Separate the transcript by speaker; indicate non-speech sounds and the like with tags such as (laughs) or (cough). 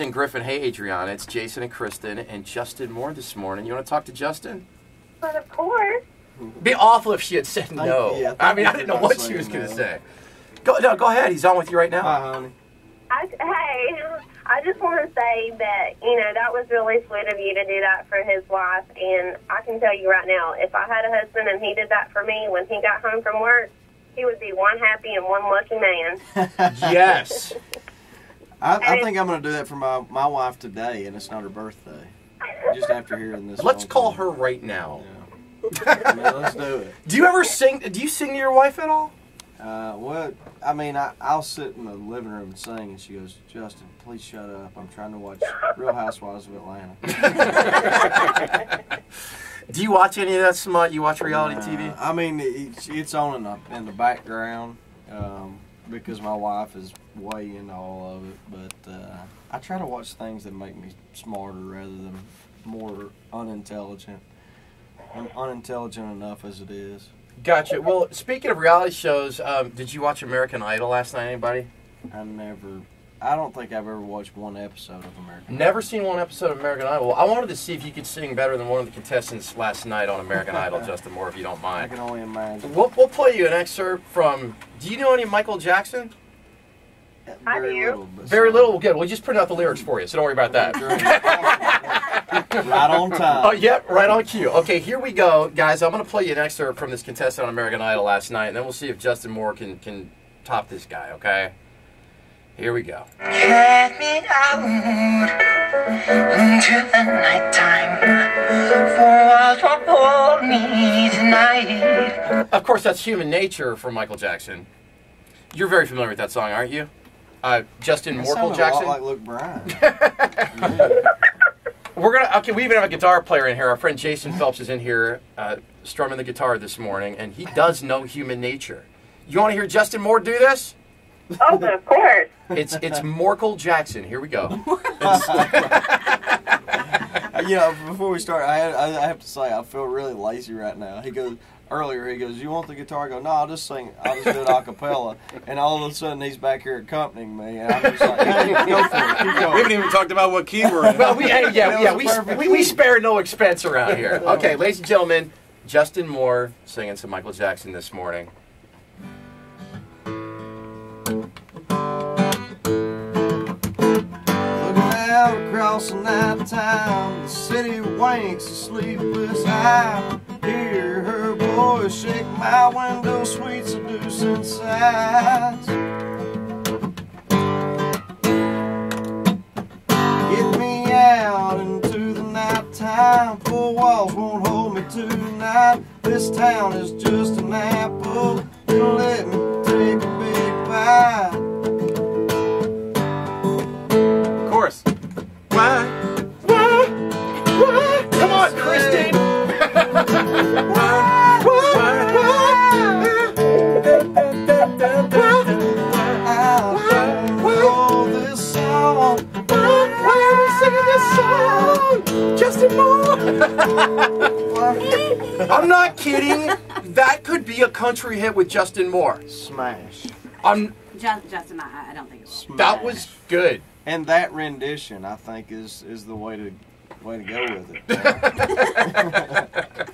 Speaker 1: in Griffin. Hey, Adriana. It's Jason and Kristen and Justin Moore this morning. You want to talk to Justin?
Speaker 2: But of course.
Speaker 1: Be awful if she had said no.
Speaker 3: yeah,
Speaker 1: I mean, I didn't know what she was going to say. Go, no, go ahead. He's on with you right now.
Speaker 3: Hi, honey.
Speaker 2: I, hey, I just want to say that, you know, that was really sweet of you to do that for his wife. And I can tell you right now, if I had a husband and he did that for me when he got home from work, he would be one happy and one lucky man. (laughs)
Speaker 1: yes.
Speaker 3: I, I think I'm going to do that for my, my wife today, and it's not her birthday. Just after hearing this.
Speaker 1: Let's
Speaker 3: phone
Speaker 1: call
Speaker 3: call.
Speaker 1: her right now.
Speaker 3: Yeah. I mean, let's do it. (laughs)
Speaker 1: Do you ever sing? Do you sing to your wife at all?
Speaker 3: Uh, well, I mean, I, I'll sit in the living room and sing, and she goes, Justin, please shut up. I'm trying to watch Real Housewives of Atlanta. (laughs) (laughs)
Speaker 1: Do you watch any of that smut? You watch reality
Speaker 3: Uh,
Speaker 1: TV?
Speaker 3: I mean, it's, it's on in the, in the background um, because my wife is way into all of it. But uh, I try to watch things that make me smarter rather than more unintelligent. I'm unintelligent enough as it is.
Speaker 1: Gotcha. Well, speaking of reality shows, um, did you watch American Idol last night? Anybody?
Speaker 3: I never. I don't think I've ever watched one episode of American. Idol.
Speaker 1: Never seen one episode of American Idol. I wanted to see if you could sing better than one of the contestants last night on American Idol, (laughs) Justin Moore, if you don't mind.
Speaker 3: I can only imagine.
Speaker 1: We'll, we'll play you an excerpt from. Do you know any Michael Jackson?
Speaker 2: I
Speaker 3: Very
Speaker 2: do.
Speaker 3: little. But
Speaker 1: Very
Speaker 3: some.
Speaker 1: little. Good. We'll just print out the lyrics for you, so don't worry about that. (laughs)
Speaker 3: right on time.
Speaker 1: Oh, yep, right on cue. Okay, here we go, guys. I'm going to play you an excerpt from this contestant on American Idol last night, and then we'll see if Justin Moore can can top this guy. Okay. Here we go.
Speaker 4: Let me out into the nighttime for walls won't me tonight.
Speaker 1: Of course, that's Human Nature from Michael Jackson. You're very familiar with that song, aren't you? Uh, Justin
Speaker 3: That
Speaker 1: Morkel Jackson.
Speaker 3: A lot like Luke Bryan. (laughs)
Speaker 1: We're gonna okay. We even have a guitar player in here. Our friend Jason Phelps is in here uh, strumming the guitar this morning, and he does know Human Nature. You want to hear Justin Moore do this?
Speaker 2: Oh, of course.
Speaker 1: It's it's Morkel Jackson. Here we go. (laughs)
Speaker 3: Uh, you know, before we start, I, I I have to say I feel really lazy right now. He goes earlier. He goes, "You want the guitar?" I go, "No, I'll just sing. I'll just do it a cappella." And all of a sudden, he's back here accompanying me, and I'm just like, hey, "Go for it, keep
Speaker 5: We haven't even talked about what key we're in.
Speaker 1: Well, we hey, yeah yeah we,
Speaker 3: perfect.
Speaker 1: we we spare no expense around here. Okay, ladies and gentlemen, Justin Moore singing some Michael Jackson this morning.
Speaker 3: Across the night town, the city winks a sleepless eye. Hear her voice shake my window, sweet seducing sighs. Get me out into the night time. Four walls won't hold me tonight. This town is just an apple. (laughs)
Speaker 1: I'm not kidding. That could be a country hit with Justin Moore.
Speaker 3: Smash.
Speaker 1: I'm,
Speaker 6: Just, Justin, I, I don't think so.
Speaker 1: that was good.
Speaker 3: And that rendition, I think, is is the way to way to go with it. (laughs)